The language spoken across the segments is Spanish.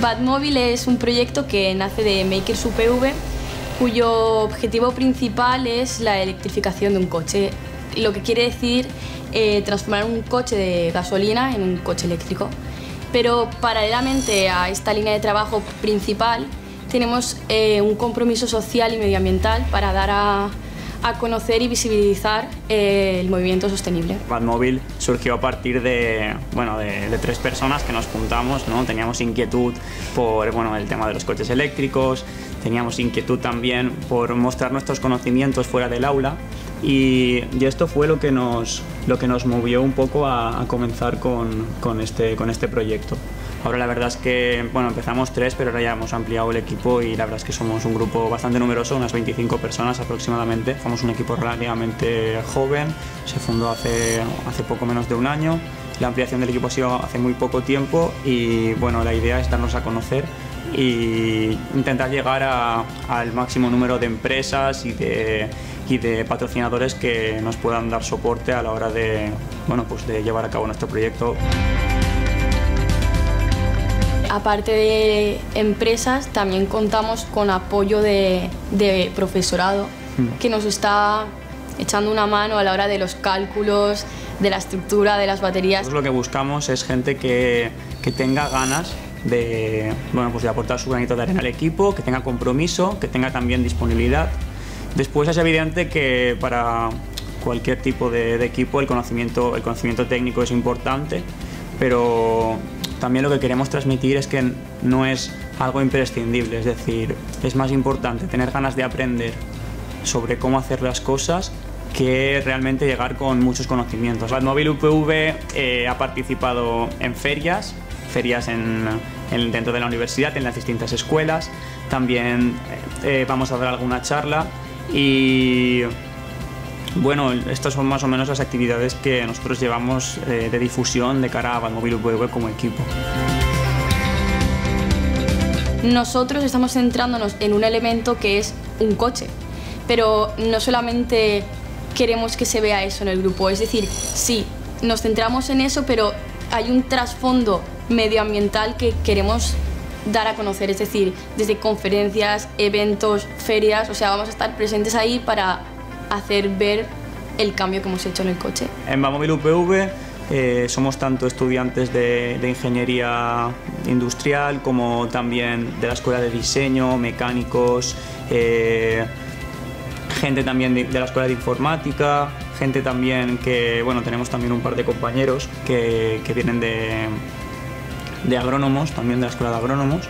Batmóvil es un proyecto que nace de Makers UPV, cuyo objetivo principal es la electrificación de un coche, lo que quiere decir eh, transformar un coche de gasolina en un coche eléctrico. Pero paralelamente a esta línea de trabajo principal, tenemos eh, un compromiso social y medioambiental para dar a, a conocer y visibilizar eh, el movimiento sostenible. Badmóvil surgió a partir de, bueno, de, tres personas que nos juntamos, ¿no? teníamos inquietud por bueno, el tema de los coches eléctricos, teníamos inquietud también por mostrar nuestros conocimientos fuera del aula y, y esto fue lo que nos, lo que nos movió un poco a, a comenzar con, con, este, con este proyecto. Ahora la verdad es que, bueno, empezamos tres, pero ahora ya hemos ampliado el equipo y la verdad es que somos un grupo bastante numeroso, unas 25 personas aproximadamente. Somos un equipo relativamente joven, se fundó hace, hace poco menos de un año. La ampliación del equipo ha sido hace muy poco tiempo y, bueno, la idea es darnos a conocer y intentar llegar al máximo número de empresas y de, y de patrocinadores que nos puedan dar soporte a la hora de, bueno, pues de llevar a cabo nuestro proyecto. Aparte de empresas, también contamos con apoyo de, de profesorado mm. que nos está echando una mano a la hora de los cálculos, de la estructura de las baterías. Nosotros lo que buscamos es gente que, que tenga ganas de, bueno, pues de aportar su granito de arena al equipo, que tenga compromiso, que tenga también disponibilidad. Después es evidente que para cualquier tipo de, de equipo el conocimiento, el conocimiento técnico es importante, pero también lo que queremos transmitir es que no es algo imprescindible, es decir, es más importante tener ganas de aprender sobre cómo hacer las cosas que realmente llegar con muchos conocimientos. Badmóvil UPV eh, ha participado en ferias, ferias en, en, dentro de la universidad, en las distintas escuelas, también eh, vamos a dar alguna charla y bueno, estas son más o menos las actividades que nosotros llevamos eh, de difusión de cara a Batmóvil VV como equipo. Nosotros estamos centrándonos en un elemento que es un coche, pero no solamente queremos que se vea eso en el grupo, es decir, sí, nos centramos en eso, pero hay un trasfondo medioambiental que queremos dar a conocer, es decir, desde conferencias, eventos, ferias, o sea, vamos a estar presentes ahí para hacer ver el cambio que hemos hecho en el coche. En Bamóvil UPV eh, somos tanto estudiantes de, ingeniería industrial como también de la escuela de diseño, mecánicos, eh, gente también de, de, la escuela de informática, gente también que, bueno, tenemos también un par de compañeros que, que vienen de, de agrónomos, también de la escuela de agrónomos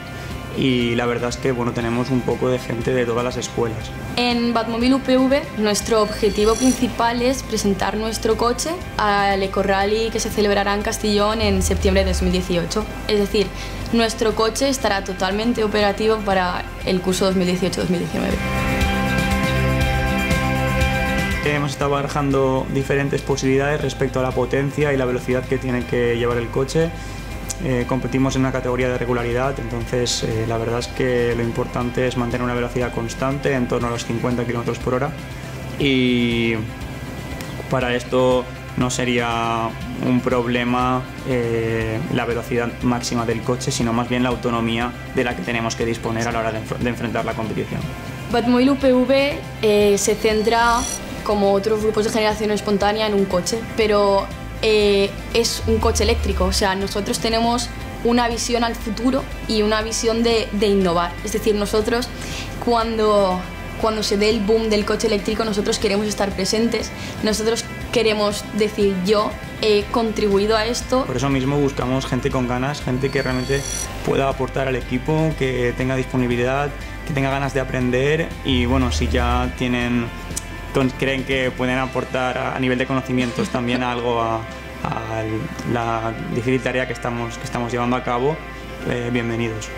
y la verdad es que bueno, tenemos un poco de gente de todas las escuelas. En Batmóvil UPV nuestro objetivo principal es presentar nuestro coche al Eco Rally que se celebrará en Castellón en septiembre de 2018. Es decir, nuestro coche estará totalmente operativo para el curso 2018-2019. Hemos estado barajando diferentes posibilidades respecto a la potencia y la velocidad que tiene que llevar el coche eh, competimos en una categoría de regularidad, entonces eh, la verdad es que lo importante es mantener una velocidad constante en torno a los 50 km por hora y para esto no sería un problema eh, la velocidad máxima del coche, sino más bien la autonomía de la que tenemos que disponer a la hora de, enf de enfrentar la competición. Batmobil UPV eh, se centra, como otros grupos de generación espontánea, en un coche, pero eh, es un coche eléctrico. O sea, nosotros tenemos una visión al futuro y una visión de, de innovar. Es decir, nosotros cuando, cuando se dé el boom del coche eléctrico, nosotros queremos estar presentes, nosotros queremos decir yo he contribuido a esto. Por eso mismo buscamos gente con ganas, gente que realmente pueda aportar al equipo, que tenga disponibilidad, que tenga ganas de aprender y bueno, si ya tienen creen que pueden aportar a nivel de conocimientos también algo a, la difícil tarea que estamos, que estamos llevando a cabo, eh, bienvenidos.